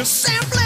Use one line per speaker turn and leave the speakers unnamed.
You simply